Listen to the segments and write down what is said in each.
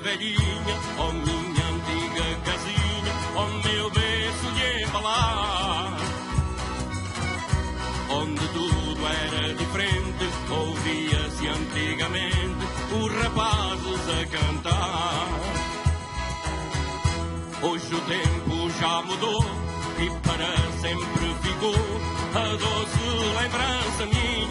velhinha, oh minha antiga casinha, oh meu berço de embalar. Onde tudo era diferente, ouvia-se antigamente os rapazes a cantar. Hoje o tempo já mudou e para sempre ficou a doce lembrança minha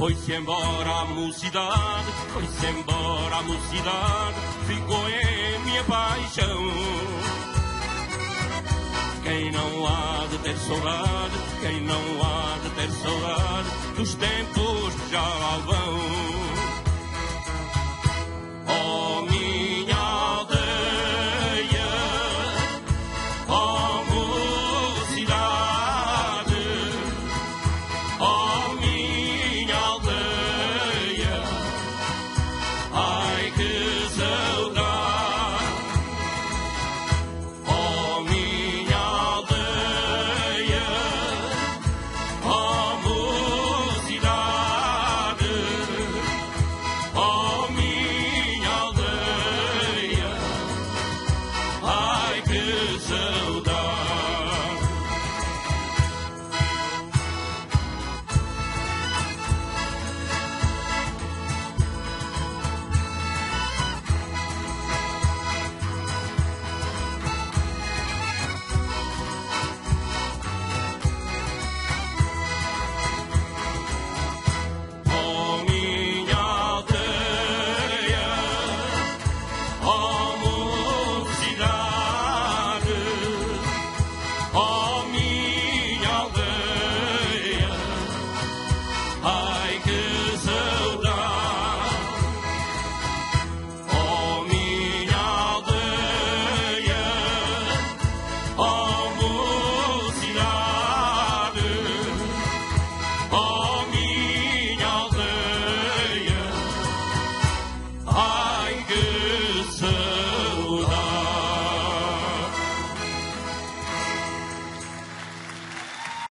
Foi-se embora a mocidade, foi-se embora a mocidade, ficou em minha paixão. Quem não há de ter saudade, quem não há de ter saudade dos tempos que já lá vão.